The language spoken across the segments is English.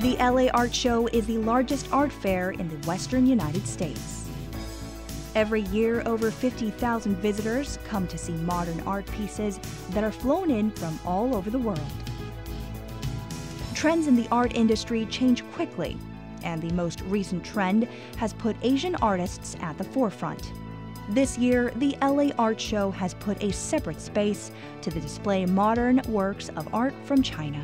The LA Art Show is the largest art fair in the western United States. Every year, over 50,000 visitors come to see modern art pieces that are flown in from all over the world. Trends in the art industry change quickly, and the most recent trend has put Asian artists at the forefront. This year, the LA Art Show has put a separate space to the display modern works of art from China.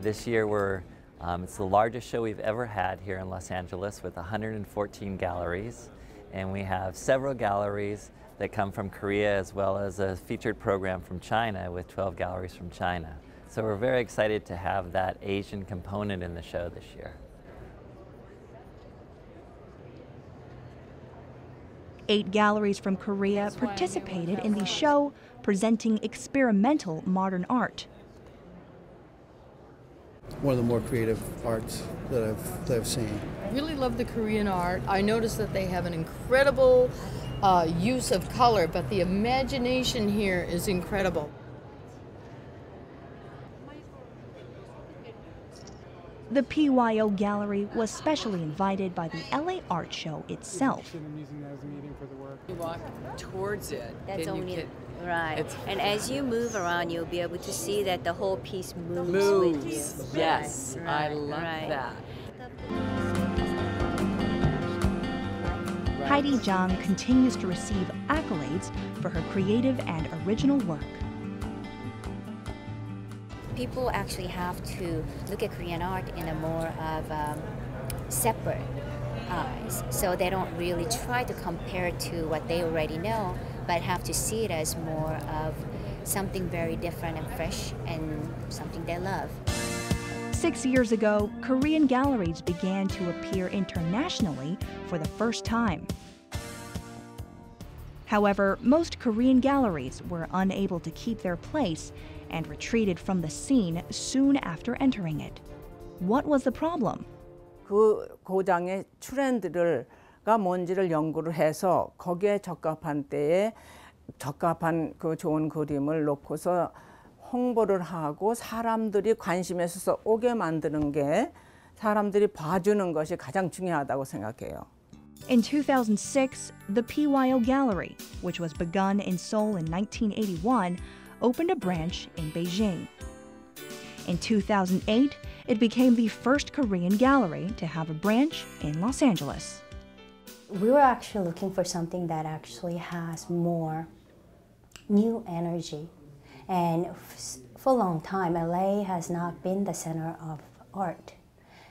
This year, we're um, it's the largest show we've ever had here in Los Angeles with 114 galleries and we have several galleries that come from Korea as well as a featured program from China with 12 galleries from China. So we're very excited to have that Asian component in the show this year. Eight galleries from Korea participated in the show, presenting experimental modern art. One of the more creative arts that I've, that I've seen. Really love the Korean art. I noticed that they have an incredible uh, use of color, but the imagination here is incredible. The PYO Gallery was specially invited by the LA Art Show itself. You walk towards it, That's then only you get right. it's- And as you move around, you'll be able to see that the whole piece moves, moves. with you. Yes, Right, I love right. that. Heidi Jung continues to receive accolades for her creative and original work. People actually have to look at Korean art in a more of um, separate eyes. So they don't really try to compare to what they already know, but have to see it as more of something very different and fresh and something they love. Six years ago, Korean galleries began to appear internationally for the first time. However, most Korean galleries were unable to keep their place and retreated from the scene soon after entering it. What was the problem? 그 고장의 트렌드를가 뭔지를 연구를 해서 거기에 적합한 때에 적합한 그 좋은 그림을 놓고서 홍보를 하고 사람들이 관심에 있어서 오게 만드는 게 사람들이 봐주는 것이 가장 중요하다고 생각해요. In 2006, the PYO Gallery, which was begun in Seoul in 1981, opened a branch in Beijing. In 2008, it became the first Korean gallery to have a branch in Los Angeles. We were actually looking for something that actually has more new energy. And for a long time, LA has not been the center of art.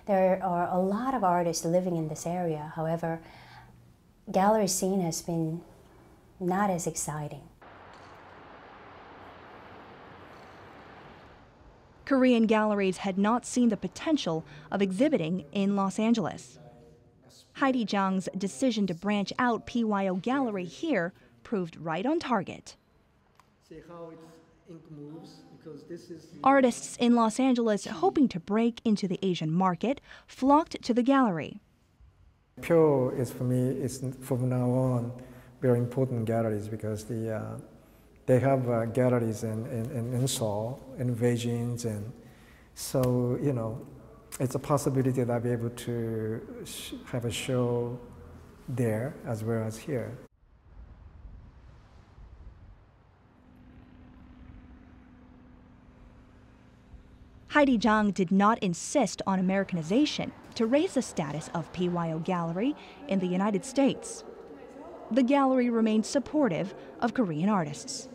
There are a lot of artists living in this area. However, gallery scene has been not as exciting. Korean galleries had not seen the potential of exhibiting in Los Angeles. Heidi Jung's decision to branch out PYO Gallery here proved right on target. Artists in Los Angeles hoping to break into the Asian market flocked to the gallery. PYO is for me is from now on very important galleries because the uh, they have uh, galleries in, in, in, Seoul, in Beijing, and so you know it's a possibility that I'll be able to have a show there as well as here. Heidi Jung did not insist on Americanization to raise the status of PYO Gallery in the United States. The gallery remained supportive of Korean artists.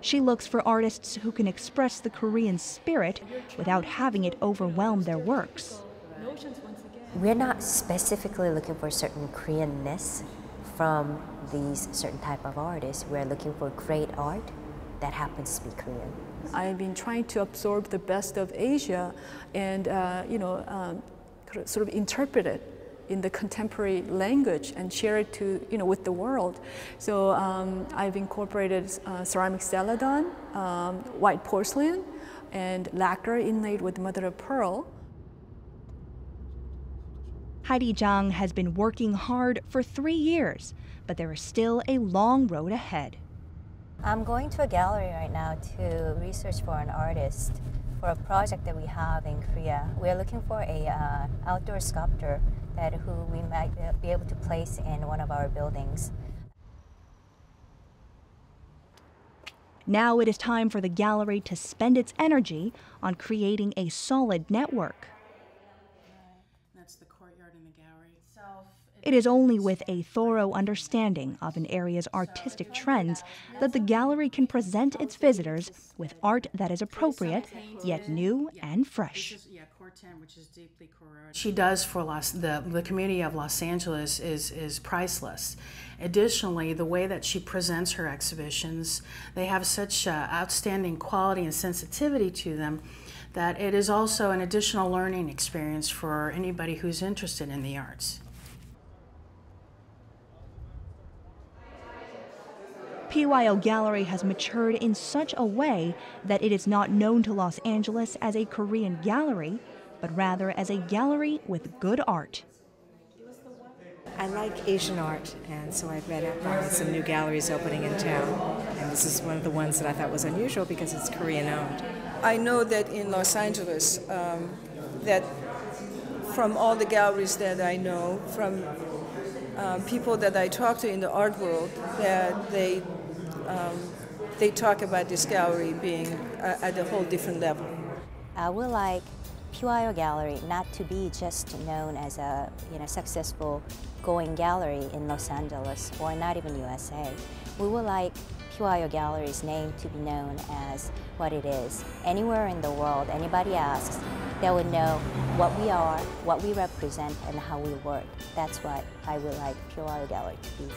She looks for artists who can express the Korean spirit without having it overwhelm their works. We're not specifically looking for certain Koreanness from these certain type of artists. We're looking for great art that happens to be Korean. I've been trying to absorb the best of Asia and, uh, you know, um, sort of interpret it in the contemporary language and share it to, you know, with the world. So um, I've incorporated uh, ceramic celadon, um, white porcelain, and lacquer inlaid with mother of pearl. Heidi Jung has been working hard for three years, but there is still a long road ahead. I'm going to a gallery right now to research for an artist for a project that we have in Korea. We're looking for a uh, outdoor sculptor that who we might uh, be able to place in one of our buildings. Now it is time for the gallery to spend its energy on creating a solid network. That's the courtyard and the gallery itself. It is only with a thorough understanding of an area's artistic trends that the gallery can present its visitors with art that is appropriate, yet new and fresh. She does for Los, the, the community of Los Angeles is, is priceless. Additionally, the way that she presents her exhibitions, they have such uh, outstanding quality and sensitivity to them that it is also an additional learning experience for anybody who's interested in the arts. PYO Gallery has matured in such a way that it is not known to Los Angeles as a Korean gallery, but rather as a gallery with good art. I like Asian art, and so I've read about some new galleries opening in town. And this is one of the ones that I thought was unusual because it's Korean owned. I know that in Los Angeles, um, that from all the galleries that I know, from um, people that I talk to in the art world, that they um, they talk about this gallery being uh, at a whole different level. I would like PYO Gallery not to be just known as a you know successful going gallery in Los Angeles or not even USA. We would like PYO Gallery's name to be known as what it is. Anywhere in the world, anybody asks, they would know what we are, what we represent, and how we work. That's what I would like PYO Gallery to be.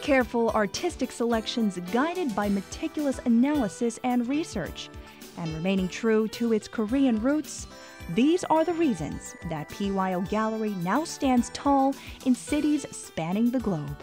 Careful artistic selections guided by meticulous analysis and research, and remaining true to its Korean roots, these are the reasons that PYO Gallery now stands tall in cities spanning the globe.